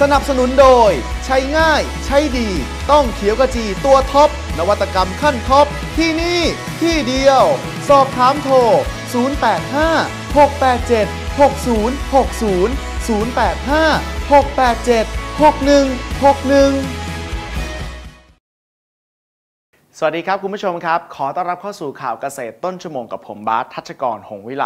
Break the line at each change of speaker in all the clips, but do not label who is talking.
สนับสนุนโดย ใช้ง่ายใช้ดี ต้องเขียวกระจีตัวท็อป นวัตกรรมขั้นท็อป ที่นี่ที่เดียว สอบถามโทร 085 687 6060 085 687 6161 สวัสดีครับ คุณผู้ชมครับ ขอต้อนรับเข้าสู่ข่าวเกษตรต้นชั่วโมงกับผมบาสทัชกรหงวิไล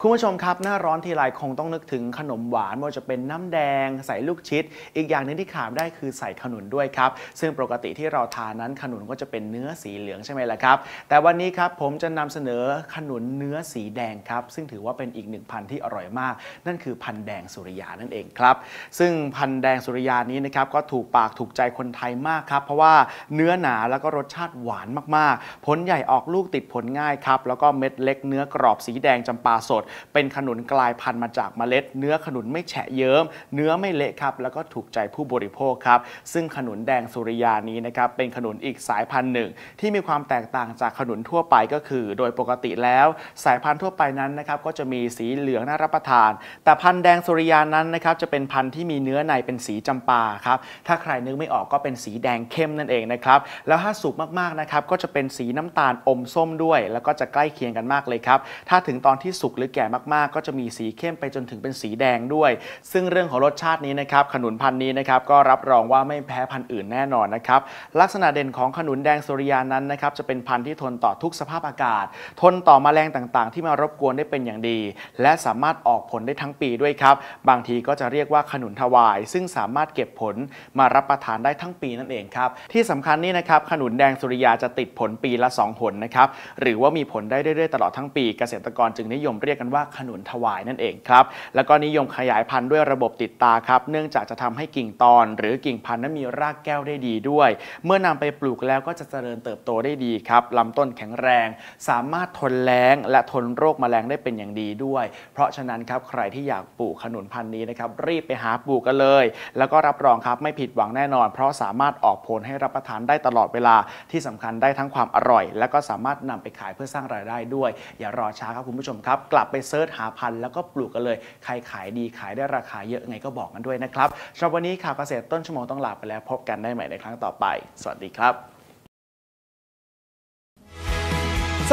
คุณผู้ชมครับ หน้าร้อนทีไรคงต้องนึกถึงขนมหวานไม่ว่าจะเป็นน้ำแดง ใส่ลูกชิด อีกอย่างหนึงที่ขาดไม่ได้คือใส่ขนุนด้วยครับ ซึ่งปกติที่เราทานนั้นขนุนก็จะเป็นเนื้อสีเหลืองใช่ไหมล่ะครับ แต่วันนี้ครับผมจะนำเสนอขนุนเนื้อสีแดงครับ ซึ่งถือว่าเป็นอีกหนึ่งพันธุ์ที่อร่อยมาก นั่นคือพันแดงสุริยานั่นเองครับ ซึ่งพันแดงสุริยานี้นะครับก็ถูกปากถูกใจคนไทยมากครับเพราะว่าเนื้อหนาแล้วก็รสชาติหวานมากๆ ผลใหญ่ออกลูกติดผลง่ายครับ แล้วก็เม็ดเล็กเนื้อกรอบสีแดงจำปาสด เป็นขนุนกลายพันธุ์มาจากเมล็ด เนื้อขนุนไม่แฉะเยิ้ม เนื้อไม่เละครับ แล้วก็ถูกใจผู้บริโภคครับ ซึ่งขนุนแดงสุริยานี้นะครับ เป็นขนุนอีกสายพันธุ์หนึ่ง ที่มีความแตกต่างจากขนุนทั่วไปก็คือ โดยปกติแล้ว สายพันธุ์ทั่วไปนั้นนะครับก็จะมีสีเหลืองน่ารับประทาน แต่พันธุ์แดงสุริยานั้นนะครับจะเป็นพันธุ์ที่มีเนื้อในเป็นสีจำปาครับถ้าใครนึกไม่ออกก็เป็นสีแดงเข้มนั่นเองนะครับแล้วถ้าสุกมากๆนะครับก็จะเป็นสีน้ำตาลอมส้มด้วย แล้วก็จะใกล้เคียงกันมากเลยครับ ถ้าถึงตอนที่สุกหรือแก่มากๆ ก็จะมีสีเข้มไปจนถึงเป็นสีแดงด้วย ซึ่งเรื่องของรสชาตินี้นะครับขนุนพันธุ์นี้นะครับก็รับรองว่าไม่แพ้พันธุ์อื่นแน่นอนนะครับลักษณะเด่นของขนุนแดงสุริยานั้นนะครับจะเป็นพันธุ์ที่ทนต่อทุกสภาพอากาศ ทนต่อแมลงต่างๆ ที่มารบกวนได้เป็นอย่างดี และสามารถออกผลได้ทั้งปีด้วยครับ บางทีก็จะเรียกว่าขนุนทวาย ซึ่งสามารถเก็บผลมารับประทานได้ทั้งปีนั่นเองครับที่สำคัญนี่นะครับขนุนแดงสุริยาจะติดผลปีละ2ผลนะครับ หรือว่ามีผลได้เรื่อยๆตลอดทั้งปี เกษตรกรจึงนิยมเรียกกันว่าขนุนทวายนั่นเองครับ แล้วก็นิยมขยายพันธุ์ด้วยระบบติดตาครับ เนื่องจากจะทำให้กิ่งตอน หรือกิ่งพันธุ์นั้นมีรากแก้วได้ดีด้วย เมื่อนำไปปลูกแล้วก็จะเจริญเติบโตได้ดีครับลำต้นแข็งแรง สามารถทนแล้ง และทนโรคแมลงได้เป็นอย่างดีด้วย เพราะฉะนั้นครับใครที่อยากปลูกขนุนพันธุ์นี้นะครับรีบไปหาปลูกกันเลย แล้วก็รับรองครับไม่ผิดหวังแน่นอน เพราะสามารถออกผลให้รับประทานได้ตลอดเวลาที่สำคัญได้ทั้งความอร่อย และก็สามารถนำไปขายเพื่อสร้างรายได้ด้วย อย่ารอช้าครับคุณผู้ชมครับ กลับไปเซิร์ชหาพันธุ์แล้วก็ปลูกกันเลย ใครขายดีขายได้ราคาเยอะไงก็บอกกันด้วยนะครับสำหรับวันนี้ข่าวเกษตรต้นชั่วโมงต้องลาไปแล้ว พบกันได้ใหม่ในครั้งต่อไป สวัสดีครับ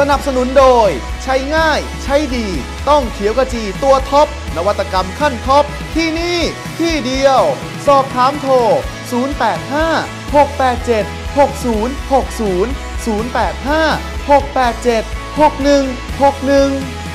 สนับสนุนโดย ใช้ง่าย ใช้ดี ต้องเขียวกระจีตัวท็อปนวัตกรรมขั้นท็อปที่นี่ที่เดียว สอบถามโทร 085 687 6060 085 687 6161